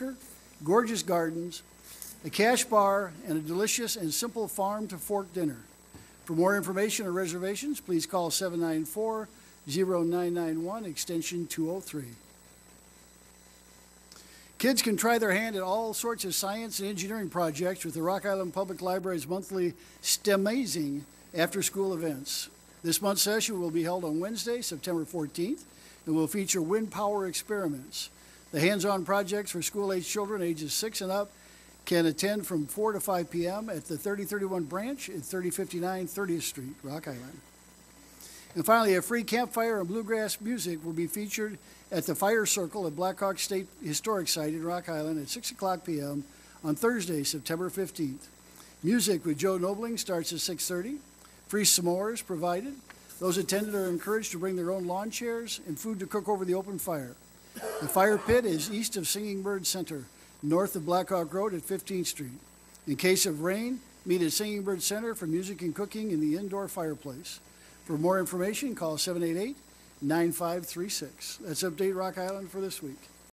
Acre, gorgeous gardens, a cash bar, and a delicious and simple farm-to-fork dinner. For more information or reservations, please call 794-0991, extension 203. Kids can try their hand at all sorts of science and engineering projects with the Rock Island Public Library's monthly STEMazing after-school events. This month's session will be held on Wednesday, September 14th, and will feature wind power experiments. The hands-on projects for school-age children ages six and up can attend from 4 to 5 p.m. at the 3031 branch at 3059 30th Street, Rock Island. And finally, a free campfire and bluegrass music will be featured at the Fire Circle at Blackhawk State Historic Site in Rock Island at 6 o'clock p.m. on Thursday, September 15th. Music with Joe Nobling starts at 6:30. Free s'mores provided. Those attended are encouraged to bring their own lawn chairs and food to cook over the open fire. The fire pit is east of Singing Bird Center, north of Blackhawk Road at 15th Street. In case of rain, meet at Singing Bird Center for music and cooking in the indoor fireplace. For more information, call 788 9536. That's Update Rock Island for this week.